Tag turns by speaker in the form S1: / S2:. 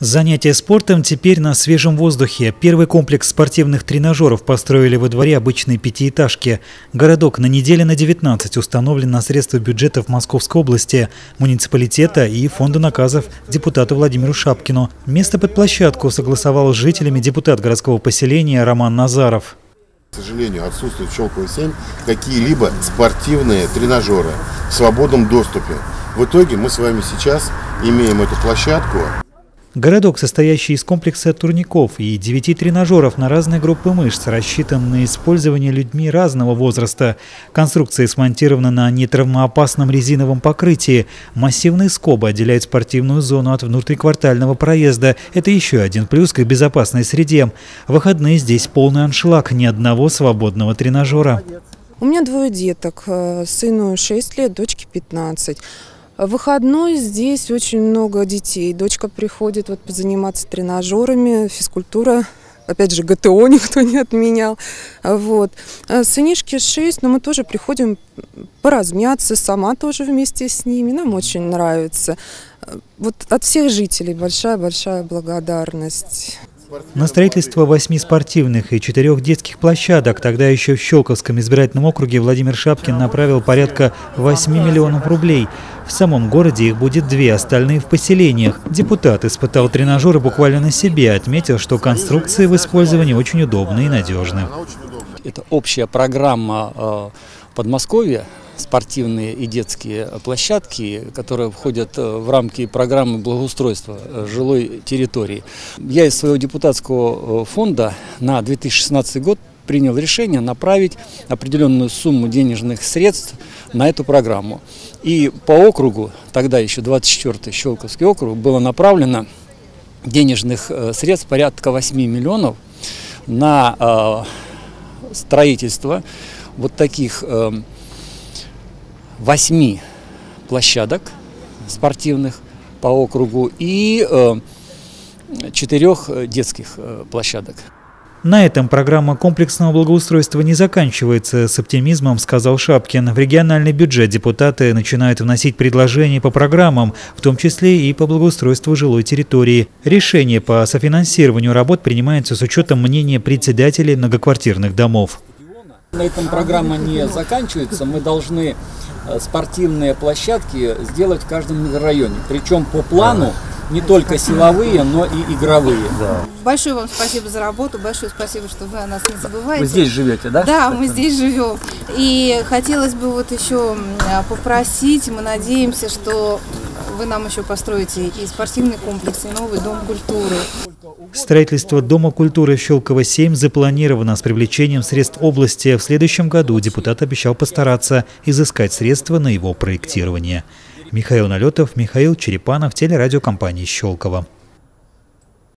S1: Занятия спортом теперь на свежем воздухе. Первый комплекс спортивных тренажеров построили во дворе обычной пятиэтажки. Городок на неделе на 19 установлен на средства бюджетов Московской области, муниципалитета и фонда наказов депутату Владимиру Шапкину. Место под площадку согласовал с жителями депутат городского поселения Роман Назаров.
S2: К сожалению, отсутствуют в Щелково 7 какие-либо спортивные тренажеры в свободном доступе. В итоге мы с вами сейчас имеем эту площадку.
S1: Городок, состоящий из комплекса турников и девяти тренажеров на разные группы мышц, рассчитан на использование людьми разного возраста. Конструкция смонтирована на нетравмоопасном резиновом покрытии. Массивные скобы отделяют спортивную зону от внутриквартального проезда. Это еще один плюс к безопасной среде. В выходные здесь полный аншлаг, ни одного свободного тренажера.
S3: У меня двое деток. э, Сыну 6 лет, дочке 15. Выходной здесь очень много детей. Дочка приходит вот позаниматься тренажерами, физкультура. Опять же, ГТО никто не отменял. Вот. А Сынишке 6, но мы тоже приходим поразмяться, сама тоже вместе с ними. Нам очень нравится. Вот от всех жителей большая-большая благодарность.
S1: На строительство восьми спортивных и четырех детских площадок тогда еще в Щелковском избирательном округе Владимир Шапкин направил порядка 8 миллионов рублей. В самом городе их будет две, остальные в поселениях. Депутат испытал тренажеры буквально на себе, отметил, что конструкции в использовании очень удобны и надежны.
S4: Это общая программа э, Подмосковья, спортивные и детские площадки, которые входят э, в рамки программы благоустройства э, жилой территории. Я из своего депутатского фонда на 2016 год принял решение направить определенную сумму денежных средств на эту программу. И по округу, тогда еще 24-й Щелковский округ, было направлено денежных э, средств порядка 8 миллионов на э, строительство вот таких э, восьми площадок спортивных по округу и э, четырех детских площадок.
S1: На этом программа комплексного благоустройства не заканчивается, с оптимизмом сказал Шапкин. В региональный бюджет депутаты начинают вносить предложения по программам, в том числе и по благоустройству жилой территории. Решение по софинансированию работ принимается с учетом мнения председателей многоквартирных домов.
S4: На этом программа не заканчивается. Мы должны э, спортивные площадки сделать в каждом районе. Причем по плану не только силовые, но и игровые.
S5: Большое вам спасибо за работу, большое спасибо, что вы о нас не забываете.
S4: Вы здесь живете, да?
S5: Да, мы здесь живем. И хотелось бы вот еще м, попросить, мы надеемся, что вы нам еще построите и спортивный комплекс, и новый дом культуры.
S1: Строительство Дома культуры Щелково-7 запланировано с привлечением средств области. В следующем году депутат обещал постараться изыскать средства на его проектирование. Михаил Налетов, Михаил Черепанов, телерадиокомпания «Щелково».